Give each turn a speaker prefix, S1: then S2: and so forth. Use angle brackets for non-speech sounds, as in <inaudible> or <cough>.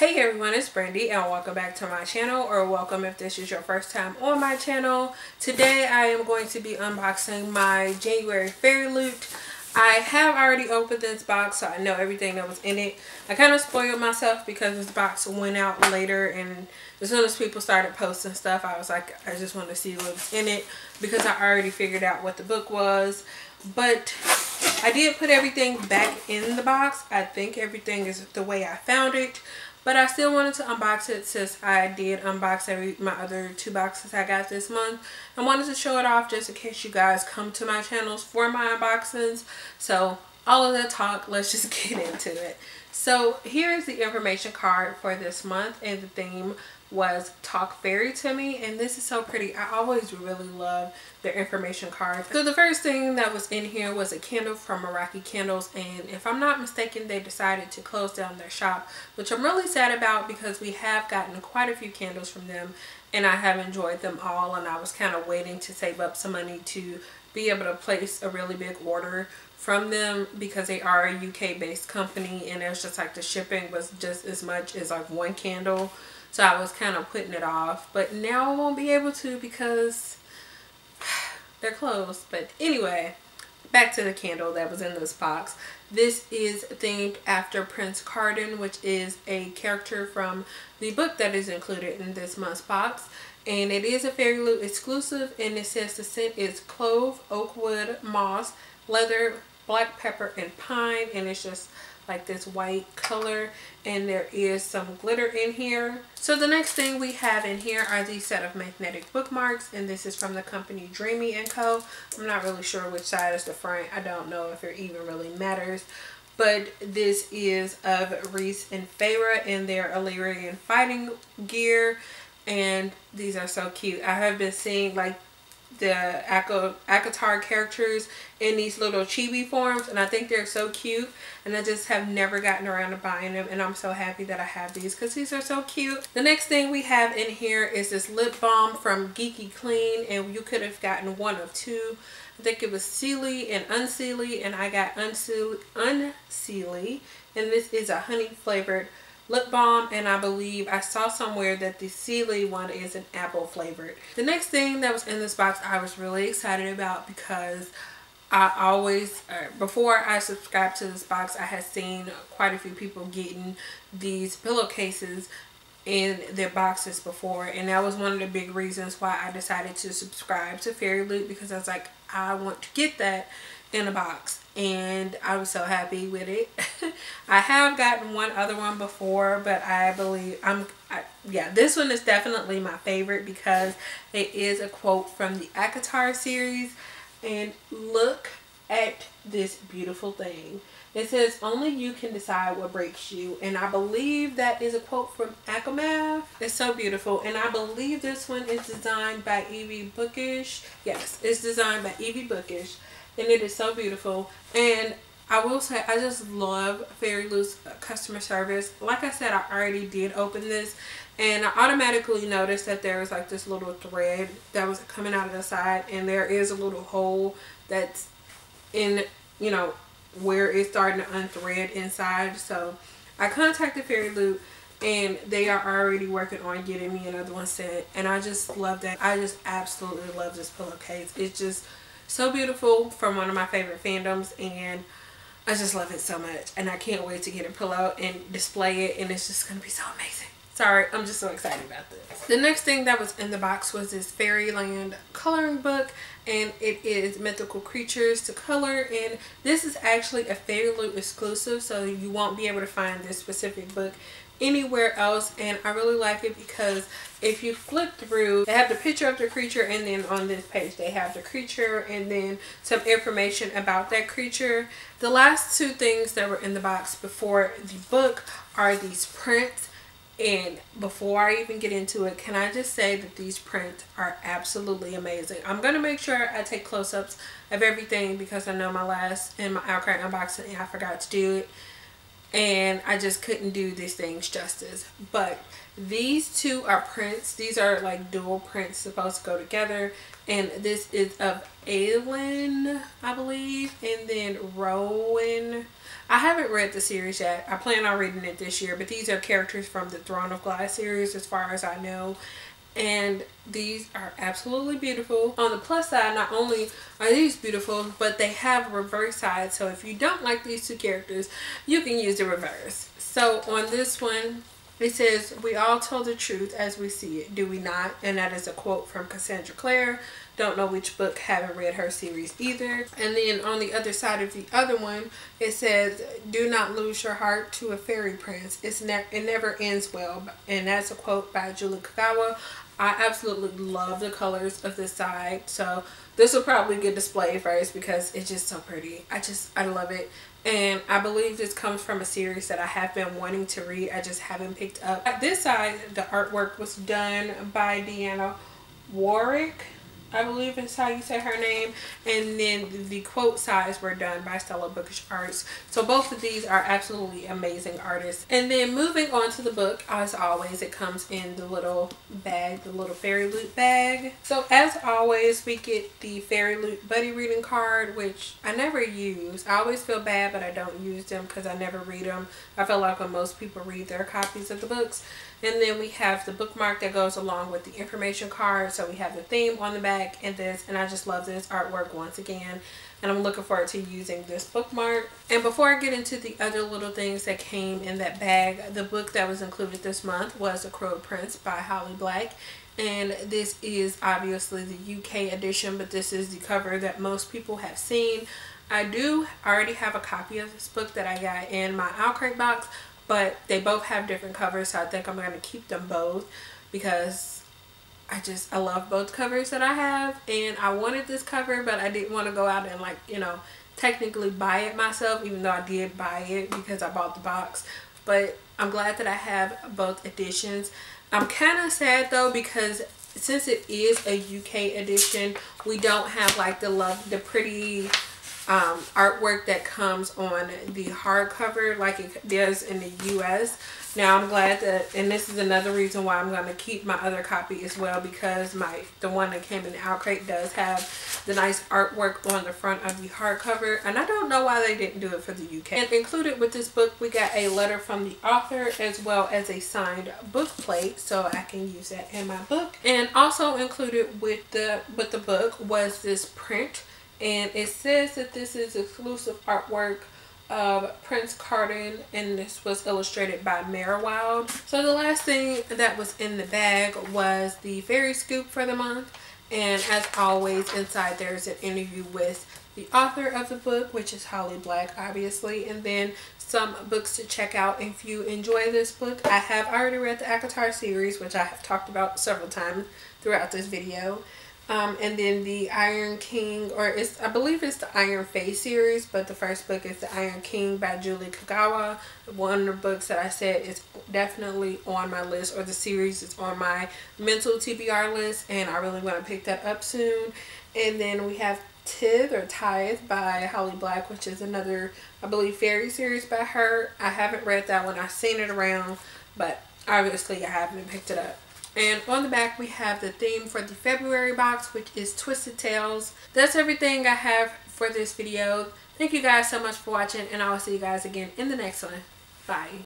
S1: Hey everyone, it's Brandi and welcome back to my channel or welcome if this is your first time on my channel. Today I am going to be unboxing my January Fairy Loot. I have already opened this box so I know everything that was in it. I kind of spoiled myself because this box went out later and as soon as people started posting stuff I was like I just want to see what was in it because I already figured out what the book was. But I did put everything back in the box. I think everything is the way I found it. But I still wanted to unbox it since I did unbox every my other two boxes I got this month. I wanted to show it off just in case you guys come to my channels for my unboxings. So all of that talk, let's just <laughs> get into it. So here's the information card for this month and the theme was Talk Faerie to me and this is so pretty. I always really love their information cards. So the first thing that was in here was a candle from Meraki Candles and if I'm not mistaken they decided to close down their shop which I'm really sad about because we have gotten quite a few candles from them and I have enjoyed them all and I was kind of waiting to save up some money to be able to place a really big order from them because they are a UK based company and it's just like the shipping was just as much as like one candle so I was kind of putting it off. But now I won't be able to because <sighs> they're closed. But anyway, back to the candle that was in this box. This is themed after Prince Cardan, which is a character from the book that is included in this month's box. And it is a Fairy Loot exclusive and it says the scent is clove, oak wood, moss, leather, black pepper, and pine. And it's just like this white color and there is some glitter in here. So the next thing we have in here are these set of magnetic bookmarks and this is from the company Dreamy & Co. I'm not really sure which side is the front. I don't know if it even really matters. But this is of Rhys and Feyre in their Illyrian fighting gear and these are so cute. I have been seeing like the ACOTAR characters in these little chibi forms and I think they're so cute and I just have never gotten around to buying them and I'm so happy that I have these because these are so cute. The next thing we have in here is this lip balm from Geeky Clean and you could have gotten one of two. I think it was Seelie and Unseelie and I got Unseelie, Unseelie and this is a honey flavored lip balm and I believe I saw somewhere that the Seelie one is an apple flavored. The next thing that was in this box I was really excited about because I always, uh, before I subscribed to this box, I had seen quite a few people getting these pillowcases in their boxes before and that was one of the big reasons why I decided to subscribe to Fairy Loot because I was like I want to get that in a box and I was so happy with it. <laughs> I have gotten one other one before but I believe I'm I, yeah this one is definitely my favorite because it is a quote from the ACOTAR series and look at this beautiful thing. It says, only you can decide what breaks you. And I believe that is a quote from ACOMAF. It's so beautiful. And I believe this one is designed by Evie Bookish. Yes, it's designed by Evie Bookish and it is so beautiful and I will say I just love Fairy Loot's customer service. Like I said, I already did open this and I automatically noticed that there was like this little thread that was coming out of the side and there is a little hole that's in, you know, where it's starting to unthread inside. So I contacted Fairy Loot and they are already working on getting me another one sent and I just love that. I just absolutely love this pillowcase. It's just so beautiful from one of my favorite fandoms and I just love it so much and I can't wait to get a out and display it and it's just to be so amazing. Sorry, I'm just so excited about this. The next thing that was in the box was this Fairyland coloring book and it is mythical creatures to color and this is actually a Fairy Loot exclusive so you won't be able to find this specific book anywhere else and I really like it because if you flip through they have the picture of the creature and then on this page they have the creature and then some information about that creature. The last two things that were in the box before the book are these prints and before I even get into it can I just say that these prints are absolutely amazing. I'm gonna make sure I take close-ups of everything because I know my last in my OwlCrate unboxing I forgot to do it and I just couldn't do these things justice. But these two are prints. These are like dual prints supposed to go together. And this is of Aelin, I believe. And then Rowan. I haven't read the series yet. I plan on reading it this year. But these are characters from the Throne of Glass series as far as I know and these are absolutely beautiful. On the plus side not only are these beautiful but they have reverse sides so if you don't like these two characters you can use the reverse. So on this one it says we all tell the truth as we see it do we not? And that is a quote from cassandra clare. Don't know which book haven't read her series either. And then on the other side of the other one it says do not lose your heart to a fairy prince. It's ne it never ends well. And that's a quote by julie kagawa I absolutely love the colors of this side. So this will probably get displayed first because it's just so pretty. I just, I love it. And I believe this comes from a series that I have been wanting to read. I just haven't picked up. At this side, the artwork was done by Deanna Warwick. I believe is how you say her name. And then the quote sides were done by Stella Bookish Arts. So both of these are absolutely amazing artists. And then moving on to the book, as always, it comes in the little bag, the little FairyLoot bag. So as always, we get the FairyLoot buddy reading card, which I never use. I always feel bad, but I don't use them because I never read them. I feel like when most people read their copies of the books. And then we have the bookmark that goes along with the information card. So we have the theme on the back and this. And I just love this artwork once again. And I'm looking forward to using this bookmark. And before I get into the other little things that came in that bag, the book that was included this month was The Cruel Prince by Holly Black. And this is obviously the UK edition, but this is the cover that most people have seen. I do already have a copy of this book that I got in my OwlCrate box, but they both have different covers so I think I'm going to keep them both because I just I love both covers that I have and I wanted this cover but I didn't want to go out and like you know technically buy it myself even though I did buy it because I bought the box. But I'm glad that I have both editions. I'm kind of sad though because since it is a UK edition we don't have like the love the pretty um, artwork that comes on the hardcover like it does in the US. Now I'm glad that, and this is another reason why I'm going to keep my other copy as well because my the one that came in the OwlCrate does have the nice artwork on the front of the hardcover. And I don't know why they didn't do it for the UK. And included with this book, we got a letter from the author as well as a signed book plate so I can use that in my book. And also included with the, with the book was this print and it says that this is exclusive artwork of Prince Cardan and this was illustrated by Wild. So the last thing that was in the bag was the Fairy Scoop for the month and as always inside there's an interview with the author of the book which is Holly Black obviously and then some books to check out if you enjoy this book. I have already read the ACOTAR series which I have talked about several times throughout this video. Um, and then the Iron King, or it's I believe it's the Iron Fey series, but the first book is the Iron King by Julie Kagawa. One of the books that I said is definitely on my list, or the series is on my mental TBR list, and I really want to pick that up soon. And then we have Tith or Tithe by Holly Black, which is another, I believe, fairy series by her. I haven't read that one. I've seen it around, but obviously I haven't picked it up. And on the back we have the theme for the February box which is Twisted Tales. That's everything I have for this video. Thank you guys so much for watching and I will see you guys again in the next one. Bye.